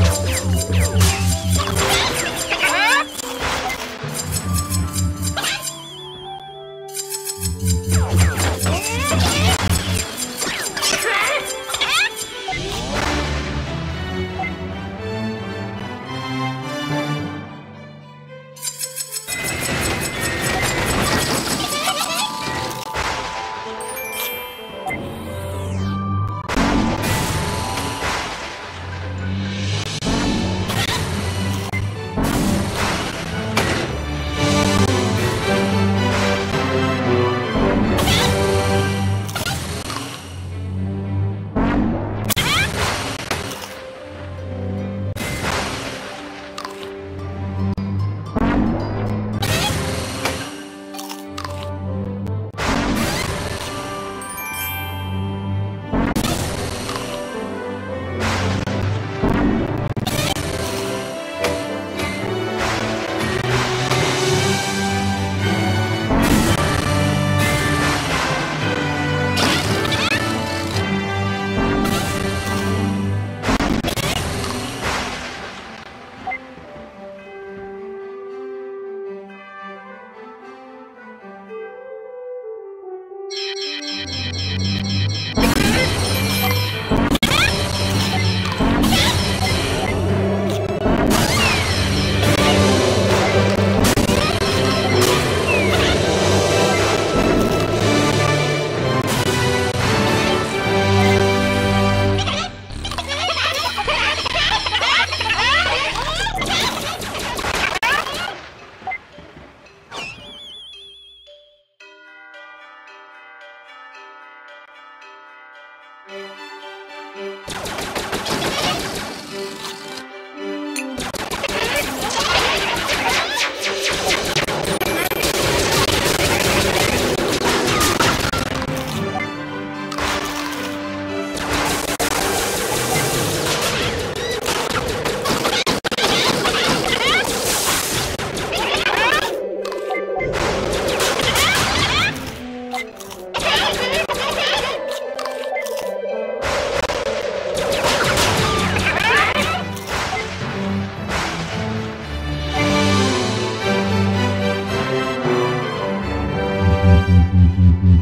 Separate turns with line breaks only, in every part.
フフフフフ。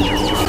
Thank you.